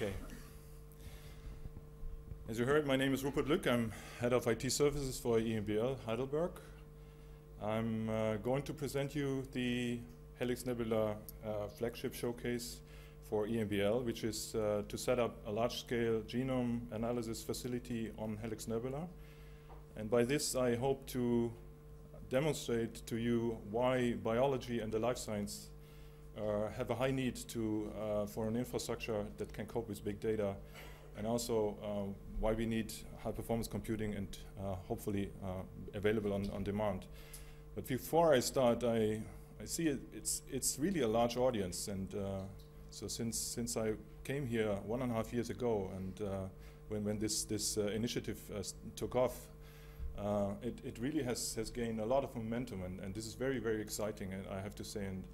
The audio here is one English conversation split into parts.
Okay. As you heard, my name is Rupert Lück. I'm head of IT services for EMBL Heidelberg. I'm uh, going to present you the Helix Nebula uh, flagship showcase for EMBL, which is uh, to set up a large-scale genome analysis facility on Helix Nebula. And by this, I hope to demonstrate to you why biology and the life science Uh, have a high need to, uh, for an infrastructure that can cope with big data, and also uh, why we need high performance computing and uh, hopefully uh, available on, on demand. But before I start, I, I see it, it's, it's really a large audience. And so since, since I came here one and a half years ago, and when, when this, this initiative took off, uh, it, it really has, has gained a lot of momentum and, and this is very, very exciting, and I have to say. And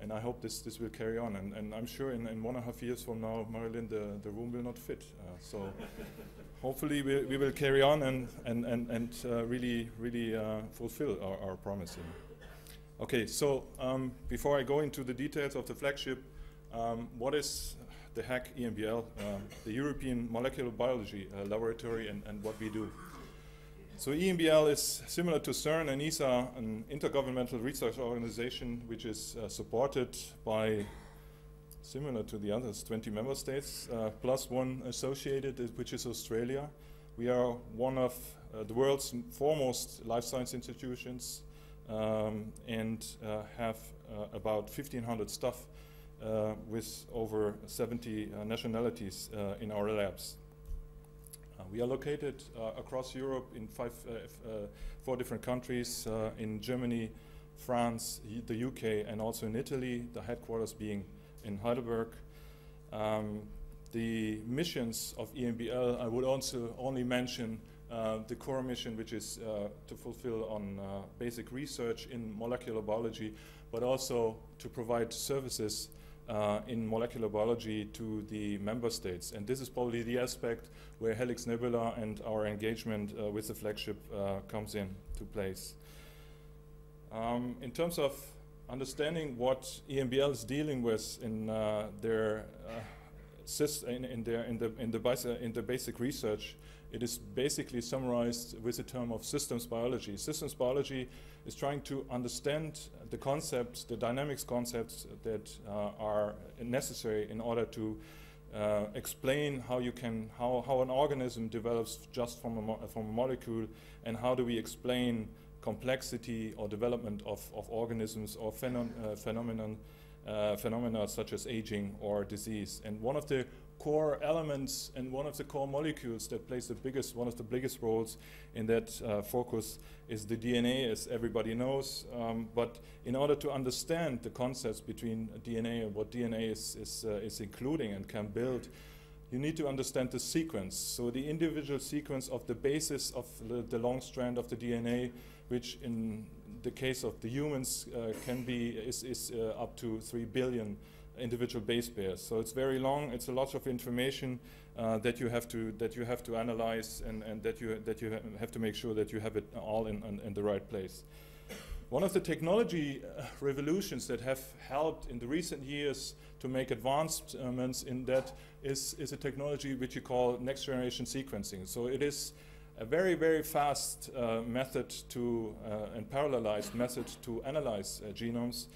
and I hope this, this will carry on. And, and I'm sure in, in one and a half years from now, Marilyn, the, the room will not fit. Uh, so hopefully we, we will carry on and, and, and, and uh, really, really uh, fulfill our, our promising. Okay, so um, before I go into the details of the flagship, um, what is the HAC EMBL, um, the European Molecular Biology uh, Laboratory, and, and what we do? So EMBL is similar to CERN and ESA, an intergovernmental research organization which is uh, supported by, similar to the others, 20 member states, uh, plus one associated, uh, which is Australia. We are one of uh, the world's foremost life science institutions um, and uh, have uh, about 1,500 staff with over 70 nationalities in our labs. Uh, we are located uh, across Europe in five, uh, four different countries, in Germany, France, the UK, and also in Italy, the headquarters being in Heidelberg. Um, the missions of EMBL, I would also only mention uh, the core mission, which is uh, to fulfill on uh, basic research in molecular biology, but also to provide services uh, in molecular biology to the member states. And this is probably the aspect where Helix Nebula and our engagement uh, with the flagship uh, comes in to place. Um, in terms of understanding what EMBL is dealing with in uh, their uh, in, in, their in the in the, in the basic research, it is basically summarized with the term of systems biology. Systems biology is trying to understand the concepts, the dynamics concepts that uh, are necessary in order to uh, explain how you can how, how an organism develops just from a, from a molecule and how do we explain complexity or development of, of organisms or phenom uh, phenomenon uh, phenomena such as aging or disease. And one of the core elements and one of the core molecules that plays the biggest, one of the biggest roles in that uh, focus is the DNA, as everybody knows. Um, but in order to understand the concepts between DNA and what DNA is, is, uh, is including and can build, you need to understand the sequence. So the individual sequence of the basis of the, the long strand of the DNA, which in the case of the humans uh, can be is, is uh, up to 3 billion individual base pairs. So it's very long. It's a lot of information uh, that you have to that you have to analyze and, and that you that you ha have to make sure that you have it all in, in, in the right place. One of the technology uh, revolutions that have helped in the recent years to make advancements in that is, is a technology which you call next generation sequencing. So it is a very, very fast uh, method to, uh, and parallelized method to analyze uh, genomes.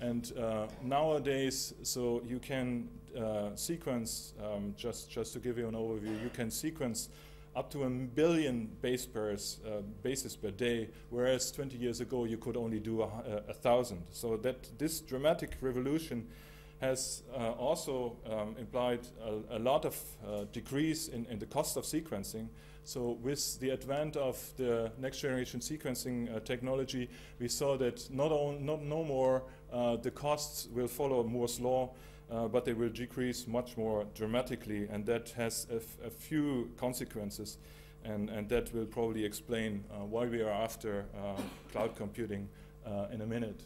And uh, nowadays, so you can uh, sequence, um, just, just to give you an overview, you can sequence up to a billion base pairs, uh, bases per day, whereas 20 years ago you could only do a, a, a thousand. So that this dramatic revolution has uh, also um, implied a, a, lot of uh, decrease in, in, the cost of sequencing. So with the advent of the next generation sequencing uh, technology, we saw that not, on, not no more uh, the costs will follow Moore's law, uh, but they will decrease much more dramatically, and that has a, few consequences, and, and that will probably explain uh, why we are after cloud computing in a minute.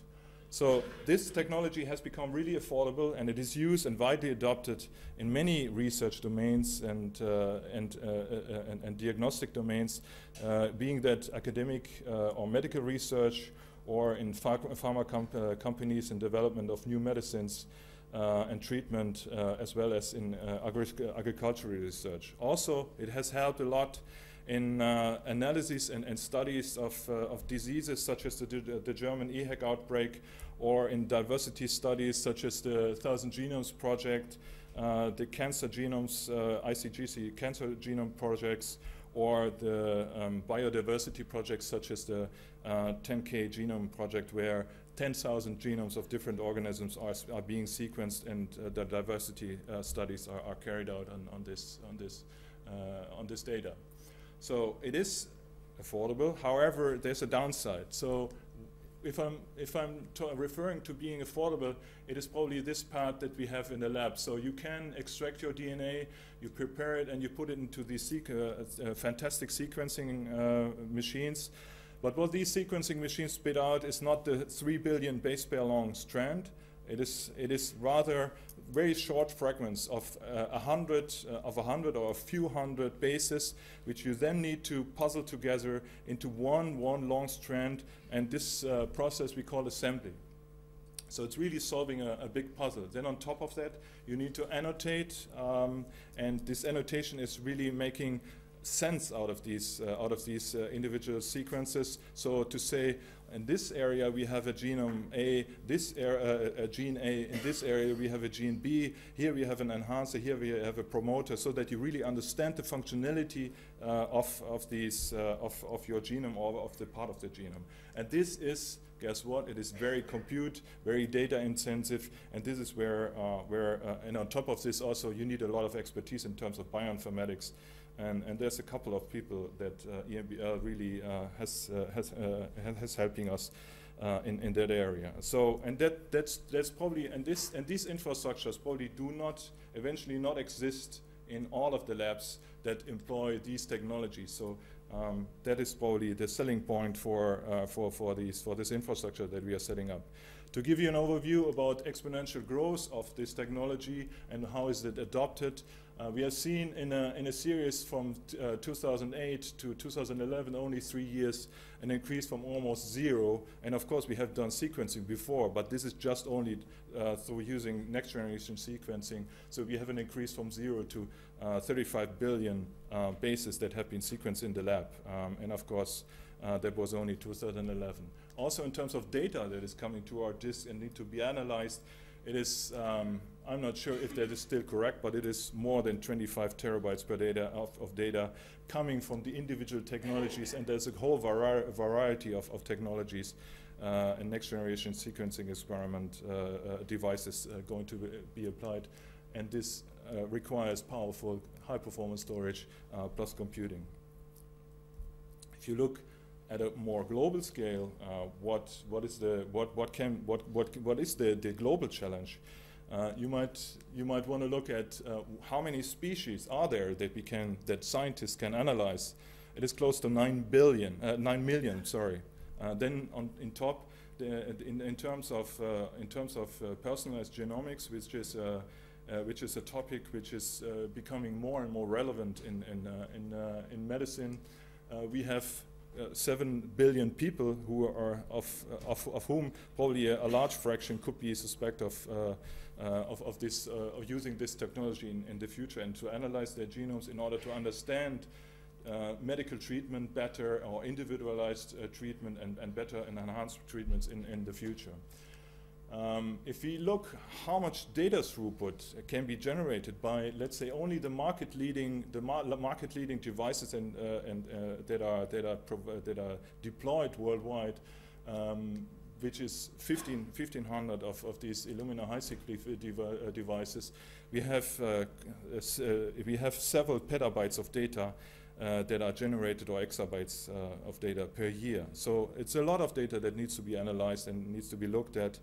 So this technology has become really affordable and it is used and widely adopted in many research domains and, uh, and, uh, uh, and, and, diagnostic domains, uh, being that academic uh, or medical research or in ph pharma uh, companies in development of new medicines and treatment, as well as in agri agricultural research. Also, it has helped a lot in uh, analysis and, and, studies of, uh, of diseases such as the, the German EHEC outbreak or in diversity studies such as the Thousand Genomes Project, uh, the Cancer Genomes, ICGC Cancer Genome Projects, or the um, biodiversity projects such as the 10K Genome Project where 10,000 genomes of different organisms are, are being sequenced and uh, the diversity uh, studies are, are, carried out on, on, this, on, this, uh, on this data. So it is affordable, however, there's a downside. So if I'm, if I'm referring to being affordable, it is probably this part that we have in the lab. So you can extract your DNA, you prepare it, and you put it into these uh, uh, fantastic sequencing uh, machines. But what these sequencing machines spit out is not the 3 billion base pair long strand. It is, it is rather very short fragments of uh, a hundred, uh, of a hundred or a few hundred bases, which you then need to puzzle together into one, one long strand, and this uh, process we call assembly. So it's really solving a, a, big puzzle. Then on top of that, you need to annotate, um, and this annotation is really making sense out of these uh, out of these uh, individual sequences. So to say in this area we have a genome A, this uh, a gene A, in this area we have a gene B, here we have an enhancer, here we have a promoter, so that you really understand the functionality uh, of, of, these, uh, of, of your genome or of the part of the genome. And this is guess what? It is very compute, very data intensive, and this is where, uh, where uh, and on top of this also, you need a lot of expertise in terms of bioinformatics and, and there's a couple of people that uh, EMBL really uh, has, uh, has, has helping us in, in that area. So, and that, that's, that's probably, and, this, and these infrastructures probably do not, eventually not exist in all of the labs that employ these technologies. So um, that is probably the selling point for, uh, for, for, these, for this infrastructure that we are setting up. To give you an overview about exponential growth of this technology and how is it adopted, uh, we have seen in a, in a series from uh, 2008 to 2011, only three years, an increase from almost zero. And of course, we have done sequencing before, but this is just only uh, through using next generation sequencing. So we have an increase from zero to uh, 35 billion uh, bases that have been sequenced in the lab. Um, and of course, uh, that was only 2011. Also, in terms of data that is coming to our disk and need to be analyzed, it is, um, I'm not sure if that is still correct, but it is more than 25 terabytes per data of, of data coming from the individual technologies, and there's a whole vari variety of, of technologies uh, and next generation sequencing experiment uh, uh, devices uh, going to be applied. And this uh, requires powerful high performance storage uh, plus computing. If you look at a more global scale, what what is the what what can what what what is the the global challenge? Uh, you might you might want to look at uh, how many species are there that we can that scientists can analyze. It is close to nine billion, uh, nine million. Sorry. Uh, then on in top, the, in, in terms of uh, in terms of personalized genomics, which is which is a topic which is becoming more and more relevant in in in, in medicine. we have uh, 7 billion people who are of, uh, of, of whom probably a, a, large fraction could be suspect of, uh, of, of, this, of using this technology in, in the future and to analyze their genomes in order to understand uh, medical treatment better or individualized uh, treatment and, and better and enhanced treatments in, in the future. Um, if we look how much data throughput can be generated by, let's say, only the market leading the mar market leading devices and, uh, and uh, that are that are that are deployed worldwide, um, which is 15, 1500 of, of these Illumina HiSeq dev uh, devices, we have uh, uh, we have several petabytes of data. Uh, that are generated or exabytes uh, of data per year. So it's a lot of data that needs to be analyzed and needs to be looked at.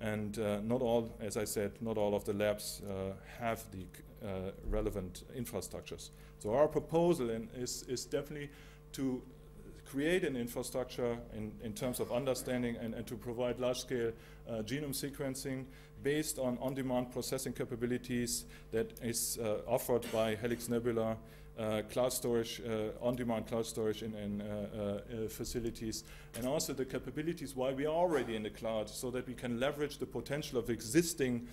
And uh, not all, as I said, not all of the labs uh, have the uh, relevant infrastructures. So our proposal is, is definitely to create an infrastructure in, in terms of understanding and, and to provide large-scale uh, genome sequencing based on on-demand processing capabilities that is uh, offered by Helix Nebula uh, cloud storage, uh, on-demand cloud storage in, in uh, facilities, and also the capabilities while we are already in the cloud so that we can leverage the potential of existing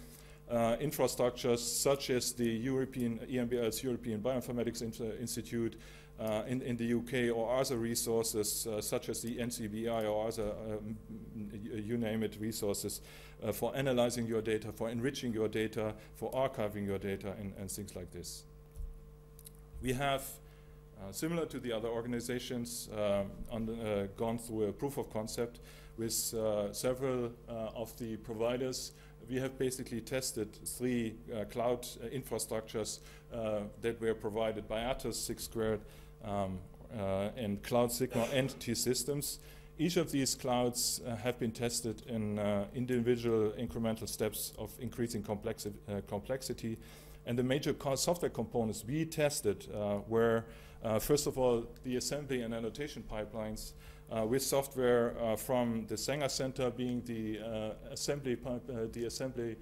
uh, infrastructures such as the European EMBL's European Bioinformatics Institute uh, in, in the UK or other resources uh, such as the NCBI or other, um, you name it, resources uh, for analyzing your data, for enriching your data, for archiving your data and, and things like this. We have uh, similar to the other organizations, uh, uh, gone through a proof of concept with several of the providers. We have basically tested three cloud infrastructures that were provided by Atos, Six Squared, um, and Cloud Sigma and T-Systems. Each of these clouds uh, have been tested in uh, individual incremental steps of increasing complexi uh, complexity. And the major software components we tested were uh, first of all, the assembly and annotation pipelines uh, with software uh, from the Sanger Center being the assembly, the assembly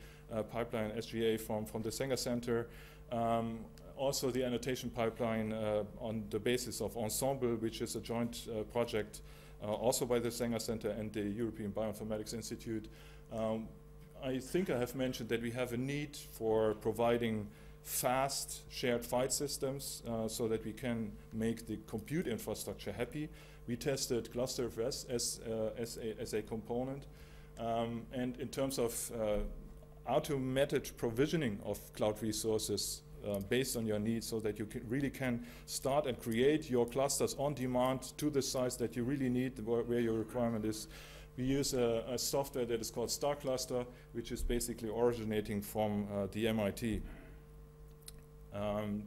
pipeline SGA from, from the Sanger Center. Um, also the annotation pipeline on the basis of Ensembl, which is a joint project also by the Sanger Center and the European Bioinformatics Institute. Um, I think I have mentioned that we have a need for providing fast shared file systems uh, so that we can make the compute infrastructure happy. We tested GlusterFS as, uh, as, a, as a component. Um, and in terms of uh, automated provisioning of cloud resources uh, based on your needs so that you can really can start and create your clusters on demand to the size that you really need where, where your requirement is. We use a, a, software that is called StarCluster, which is basically originating from uh, the MIT. Um,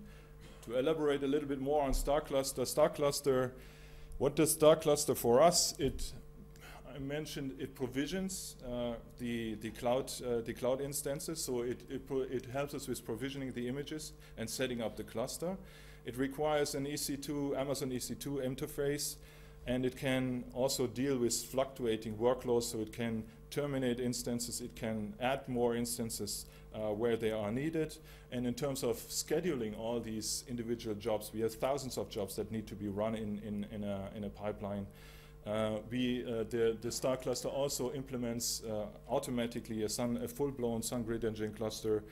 to elaborate a little bit more on Star Cluster, Star Cluster, what does Star Cluster for us? It, I mentioned it provisions uh, the the cloud uh, the cloud instances, so it it, it helps us with provisioning the images and setting up the cluster. It requires an EC2 Amazon EC2 interface, and it can also deal with fluctuating workloads, so it can terminate instances, it can add more instances uh, where they are needed. And in terms of scheduling all these individual jobs, we have thousands of jobs that need to be run in, in, in, a, in a pipeline. Uh, we, uh, the, the star cluster also implements uh, automatically a, sun, a full-blown Sun Grid Engine cluster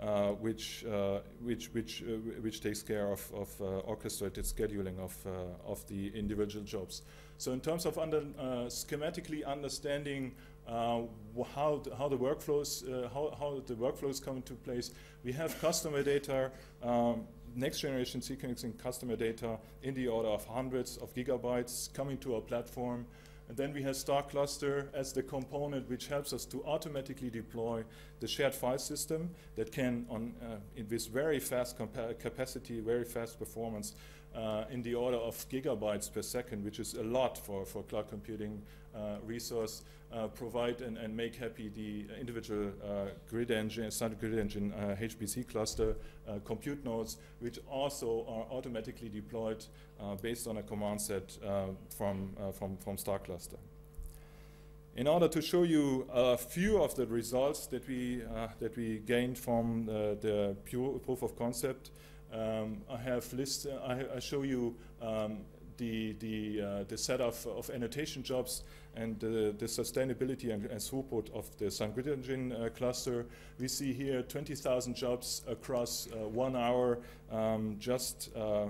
uh, which, uh, which, which, uh, which takes care of, of uh, orchestrated scheduling of, uh, of the individual jobs. So in terms of under, schematically understanding how, the, how the workflows how, how the workflows come into place. We have customer data, um, next generation sequencing customer data in the order of hundreds of gigabytes coming to our platform. And then we have Star Cluster as the component which helps us to automatically deploy the shared file system that can, on uh, in this very fast capacity, very fast performance, uh, in the order of gigabytes per second, which is a lot for, for cloud computing uh, resource, uh, provide and, and, make happy the individual uh, grid engine, standard grid engine HPC cluster compute nodes, which also are automatically deployed based on a command set from, from, from Star Cluster. In order to show you a few of the results that we, that we gained from the pure proof of concept, um, I have list. I, I, show you um, the the uh, the set of, of annotation jobs and the, the sustainability and, and, throughput of the Engine uh, cluster. We see here 20,000 jobs across uh, one hour, um, just uh,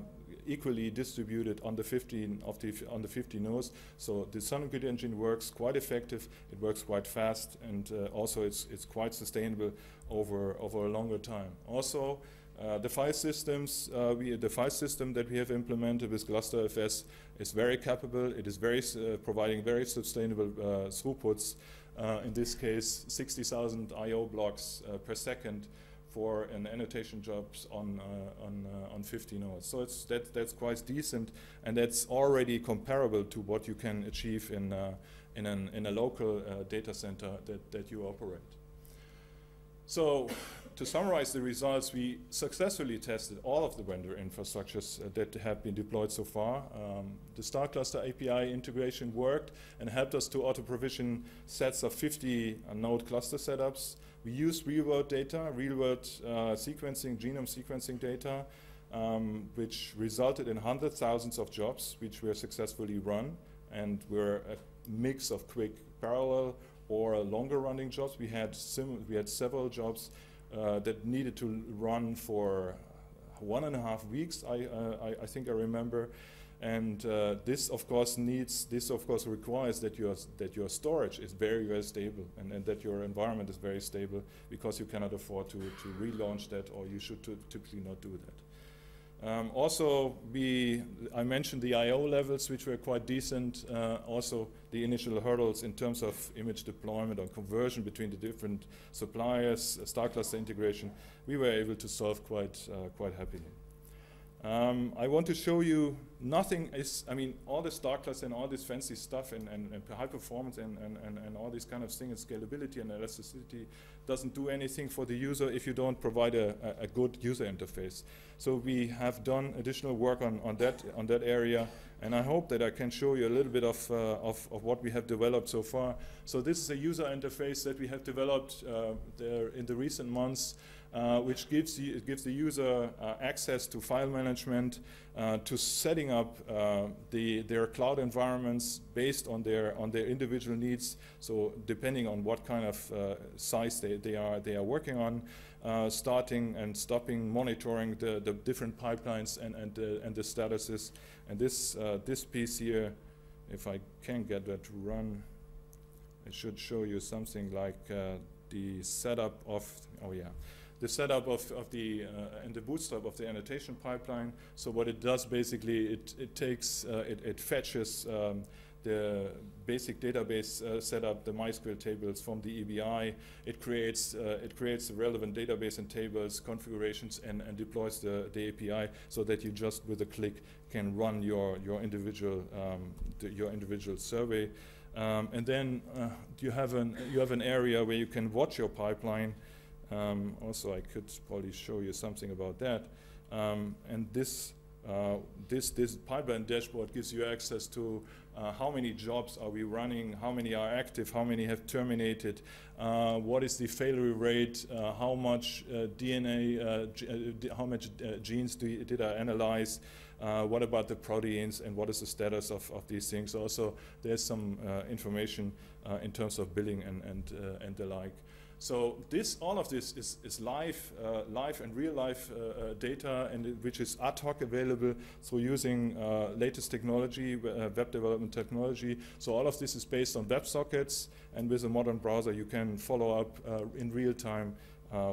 equally distributed on the 15 of the on the 50 nodes. So the SunGrid Engine works quite effective. It works quite fast, and uh, also it's it's quite sustainable over over a longer time. Also. Uh, the file systems, uh, we, the file system that we have implemented with GlusterFS is very capable. It is very uh, providing very sustainable uh, throughputs. Uh, in this case, 60,000 I/O blocks per second for an annotation jobs on on on 50 nodes. So it's that that's quite decent, and that's already comparable to what you can achieve in in, an, in a local data center that that you operate. So to summarize the results, we successfully tested all of the vendor infrastructures uh, that have been deployed so far. Um, the Star Cluster API integration worked and helped us to auto-provision sets of 50 uh, node cluster setups. We used real-world data, real-world uh, sequencing, genome sequencing data, um, which resulted in hundreds of thousands of jobs which were successfully run and were a mix of quick parallel or longer running jobs. We had, we had several jobs uh, that needed to run for one and a half weeks, I, uh, I, I, think I remember. And uh, this, of course, needs, this, of course, requires that your, that your storage is very, very stable and, and that your environment is very stable because you cannot afford to, to relaunch that or you should typically not do that. Um, also, we, I mentioned the I.O. levels, which were quite decent. Uh, also, the initial hurdles in terms of image deployment or conversion between the different suppliers, uh, star cluster integration, we were able to solve quite, uh, quite happily. Um, I want to show you nothing is, I mean, all star cluster and all this fancy stuff and, and, and high performance and, and, and, and all these kind of things, scalability and elasticity doesn't do anything for the user if you don't provide a, a, a good user interface. So we have done additional work on, on, that, on that area and I hope that I can show you a little bit of, uh, of, of, what we have developed so far. So this is a user interface that we have developed uh, there in the recent months uh, which gives, you, gives the user uh, access to file management, uh, to setting up uh, the, their cloud environments based on their, on their individual needs. So depending on what kind of uh, size they, they, are, they are working on, uh, starting and stopping, monitoring the, the different pipelines and, and, and the statuses. And this, this piece here, if I can get that to run, it should show you something like the setup of, oh yeah, the setup of, of the uh, and the bootstrap of the annotation pipeline. So what it does basically, it, it takes, uh, it, it fetches um, the basic database uh, setup, the MySQL tables from the EBI. It creates uh, it creates the relevant database and tables configurations and, and deploys the, the API so that you just with a click can run your your individual um, your individual survey. Um, and then uh, you have an you have an area where you can watch your pipeline um, also, I could probably show you something about that. Um, and this, uh, this, this pipeline dashboard gives you access to uh, how many jobs are we running, how many are active, how many have terminated, uh, what is the failure rate, uh, how much uh, DNA, uh, how much genes you, did I analyze, what about the proteins, and what is the status of, of these things. Also, there's some information in terms of billing and, and, and the like. So this, all of this is, is live, uh, live and real life uh, uh, data, and which is ad hoc available through using uh, latest technology, uh, web development technology. So all of this is based on WebSockets, and with a modern browser, you can follow up uh, in real time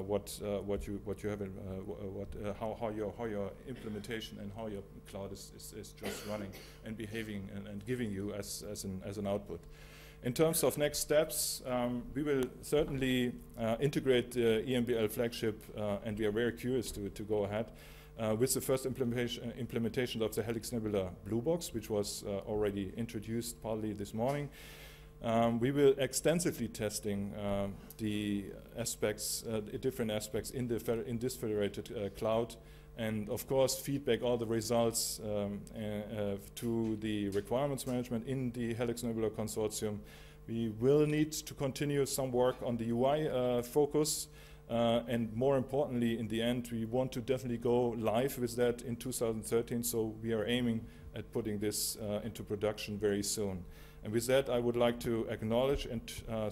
what what you what you have in, what how how your how your implementation and how your cloud is, is, is just running and behaving and, and giving you as as an as an output. In terms of next steps, um, we will certainly uh, integrate the EMBL flagship, uh, and we are very curious to, to go ahead uh, with the first implementation, implementation of the Helix Nebula Blue Box, which was uh, already introduced partly this morning. Um, we will extensively testing uh, the aspects, uh, different aspects in, the in this federated cloud and of course feedback all the results um, uh, to the requirements management in the Helix Nebula consortium. We will need to continue some work on the UI uh, focus uh, and more importantly in the end we want to definitely go live with that in 2013 so we are aiming at putting this uh, into production very soon. And with that I would like to acknowledge and uh,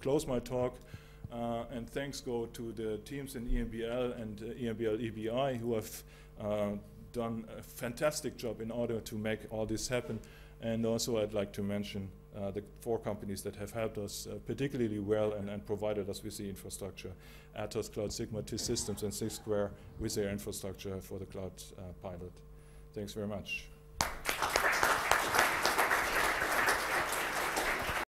close my talk uh, and thanks go to the teams in EMBL and uh, EMBL EBI who have uh, done a fantastic job in order to make all this happen. And also I'd like to mention uh, the four companies that have helped us uh, particularly well and, and, provided us with the infrastructure. Atos, Cloud Sigma, T-Systems, and Six Square with their infrastructure for the cloud uh, pilot. Thanks very much.